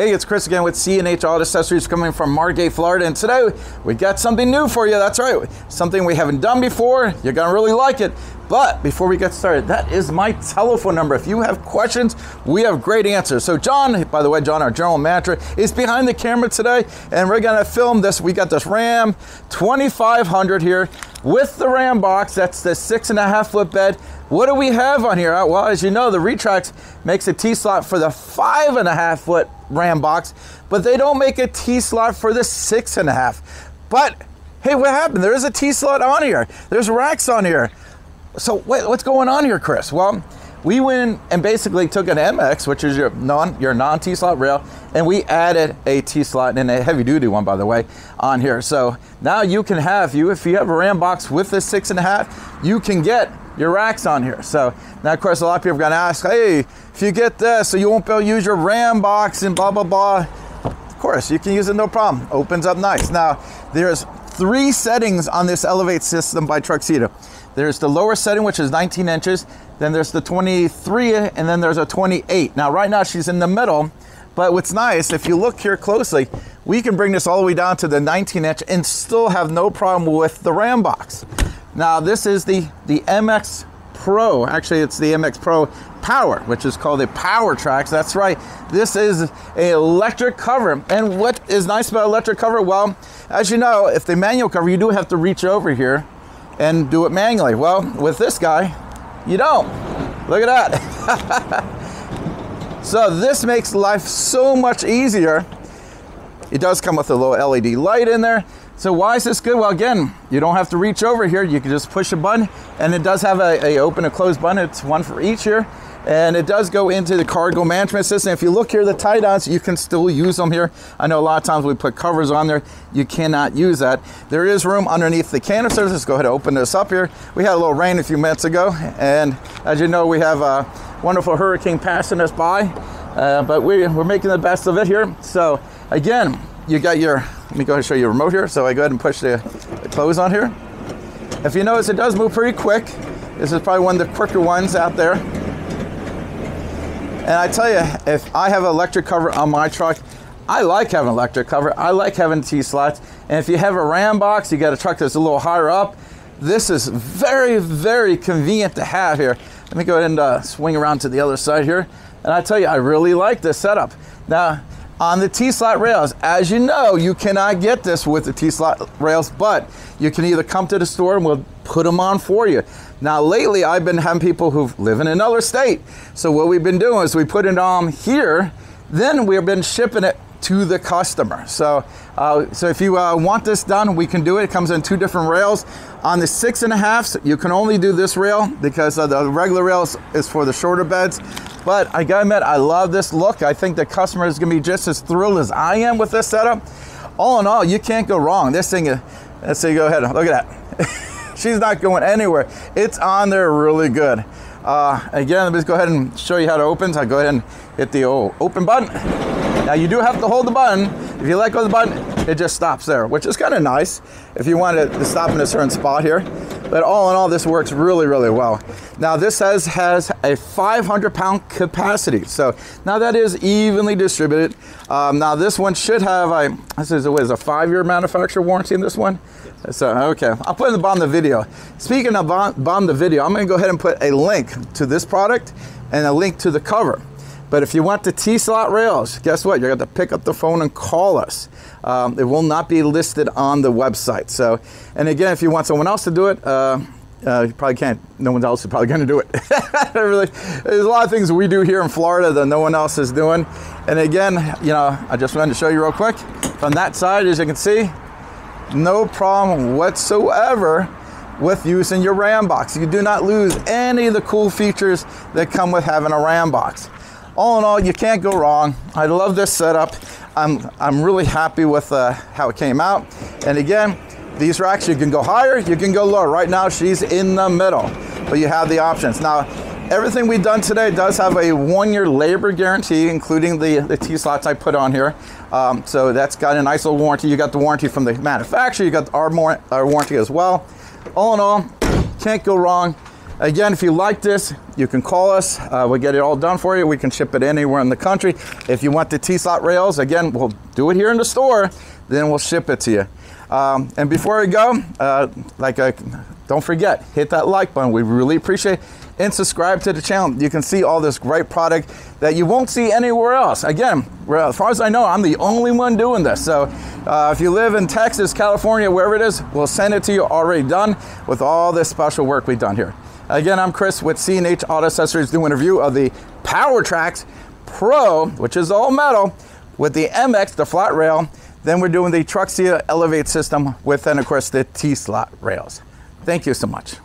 Hey, it's Chris again with C&H Auto Accessories coming from Margate, Florida. And today we got something new for you. That's right. Something we haven't done before. You're to really like it. But before we get started, that is my telephone number. If you have questions, we have great answers. So John, by the way, John, our general manager, is behind the camera today, and we're gonna film this. We got this Ram 2500 here with the Ram box. That's the six and a half foot bed. What do we have on here? Uh, well, as you know, the Retrax makes a T-slot for the five and a half foot Ram box, but they don't make a T-slot for the six and a half. But hey, what happened? There is a T-slot on here. There's racks on here. So what's going on here, Chris? Well, we went and basically took an MX, which is your non your non T slot rail, and we added a T slot and a heavy duty one, by the way, on here. So now you can have you if you have a Ram box with this six and a half, you can get your racks on here. So now, of course, a lot of people are going to ask, hey, if you get this, so you won't be able to use your Ram box and blah blah blah. Course, you can use it no problem. Opens up nice. Now, there's three settings on this Elevate system by Truxedo. There's the lower setting, which is 19 inches. Then there's the 23, and then there's a 28. Now, right now she's in the middle. But what's nice, if you look here closely, we can bring this all the way down to the 19 inch and still have no problem with the RAM box. Now, this is the, the MX Pro. Actually, it's the MX Pro Power, which is called a PowerTrax. That's right. This is an electric cover. And what is nice about electric cover? Well, as you know, if the manual cover, you do have to reach over here and do it manually. Well, with this guy, you don't. Look at that. so this makes life so much easier. It does come with a little LED light in there. So why is this good? Well, again, you don't have to reach over here. You can just push a button, and it does have a, a open and close button. It's one for each here and it does go into the cargo management system. If you look here, the tie downs, you can still use them here. I know a lot of times we put covers on there, you cannot use that. There is room underneath the canisters. Let's go ahead and open this up here. We had a little rain a few minutes ago, and as you know, we have a wonderful hurricane passing us by, uh, but we, we're making the best of it here. So again, you got your, let me go ahead and show you a remote here. So I go ahead and push the, the close on here. If you notice, it does move pretty quick. This is probably one of the quicker ones out there. And I tell you, if I have an electric cover on my truck, I like having electric cover. I like having T slots. And if you have a Ram box, you got a truck that's a little higher up. This is very, very convenient to have here. Let me go ahead and uh, swing around to the other side here. And I tell you, I really like this setup. Now, on the T-slot rails, as you know, you cannot get this with the T-slot rails, but you can either come to the store and we'll put them on for you. Now, lately, I've been having people who live in another state. So, what we've been doing is we put it on here, then we've been shipping it to the customer. So, uh, so if you uh, want this done, we can do it. It comes in two different rails. On the six and a halfs, you can only do this rail because uh, the regular rails is for the shorter beds. But I gotta admit, I love this look. I think the customer is gonna be just as thrilled as I am with this setup. All in all, you can't go wrong. This thing, let's say, go ahead, look at that. She's not going anywhere. It's on there really good. Uh, again, let me just go ahead and show you how to open. So I go ahead and hit the open button. Now you do have to hold the button. If you let go of the button, it just stops there, which is kind of nice if you want to stop in a certain spot here. But all in all, this works really, really well. Now this has, has a 500 pound capacity. So now that is evenly distributed. Um, now this one should have a, this is a, what is a five year manufacturer warranty in this one? So, okay, I'll put in the bottom of the video. Speaking of bottom of the video, I'm gonna go ahead and put a link to this product and a link to the cover. But if you want the T-slot rails, guess what? You're going to pick up the phone and call us. Um, it will not be listed on the website. So, and again, if you want someone else to do it, uh, uh, you probably can't. No one else is probably going to do it. really, there's a lot of things we do here in Florida that no one else is doing. And again, you know, I just wanted to show you real quick. From that side, as you can see, no problem whatsoever with using your RAM box. You do not lose any of the cool features that come with having a RAM box. All in all, you can't go wrong. I love this setup. I'm, I'm really happy with uh, how it came out. And again, these racks, you can go higher, you can go lower. Right now, she's in the middle, but you have the options. Now, everything we've done today does have a one-year labor guarantee, including the, the T-slots I put on here. Um, so that's got a nice little warranty. You got the warranty from the manufacturer, you got our, our warranty as well. All in all, can't go wrong. Again, if you like this, you can call us. Uh, we'll get it all done for you. We can ship it anywhere in the country. If you want the T-slot rails, again, we'll do it here in the store, then we'll ship it to you. Um, and before we go, uh, like uh, don't forget, hit that like button. We really appreciate it. And subscribe to the channel. You can see all this great product that you won't see anywhere else. Again, as far as I know, I'm the only one doing this. So uh, if you live in Texas, California, wherever it is, we'll send it to you already done with all this special work we've done here. Again, I'm Chris with C&H Auto Accessories doing a review of the PowerTrax Pro, which is all metal, with the MX, the flat rail. Then we're doing the Truxedo Elevate system with, and of course, the T-slot rails. Thank you so much.